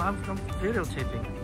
I'm, I'm videotaping.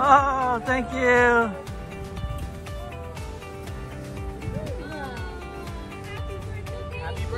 Oh, thank you.